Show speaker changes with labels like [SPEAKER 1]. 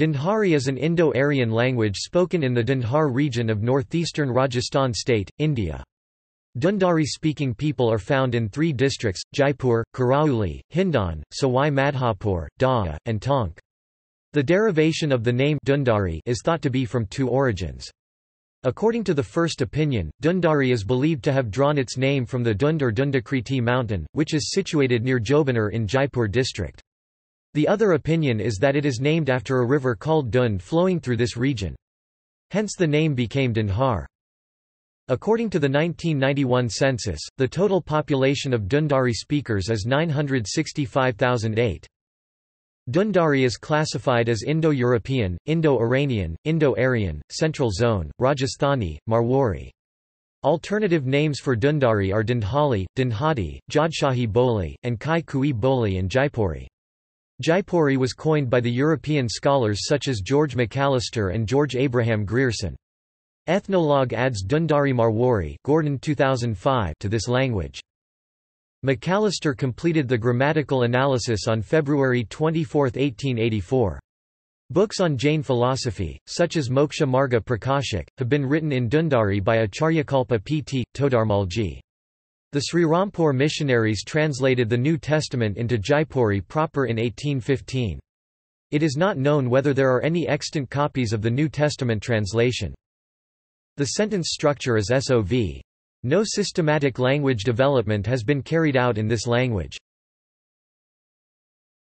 [SPEAKER 1] Dhundhari is an Indo-Aryan language spoken in the Dhundhar region of northeastern Rajasthan state, India. Dhundari-speaking people are found in three districts, Jaipur, Karauli, Hindaun, Sawai Madhopur, Dhaa, and Tonk. The derivation of the name Dhundari is thought to be from two origins. According to the first opinion, Dhundari is believed to have drawn its name from the Dhundh or Dhundhakriti mountain, which is situated near Jobner in Jaipur district. The other opinion is that it is named after a river called Dund flowing through this region. Hence the name became Dhundhar. According to the 1991 census, the total population of Dhundari speakers is 965,008. Dhundari is classified as Indo-European, Indo-Iranian, Indo-Aryan, Central Zone, Rajasthani, Marwari. Alternative names for Dhundari are Dundhali, Dundhati, Jodshahi Boli, and Kai Kui Boli and Jaipuri. Jaipuri was coined by the European scholars such as George McAllister and George Abraham Grierson. Ethnologue adds Dhundari Marwari Gordon 2005 to this language. McAllister completed the grammatical analysis on February 24, 1884. Books on Jain philosophy, such as Moksha Marga Prakashik, have been written in Dhundari by Acharyakalpa P. T. Todarmalji. The Srirampur missionaries translated the New Testament into Jaipuri proper in 1815. It is not known whether there are any extant copies of the New Testament translation. The sentence structure is SOV. No systematic language development has been carried out in this language.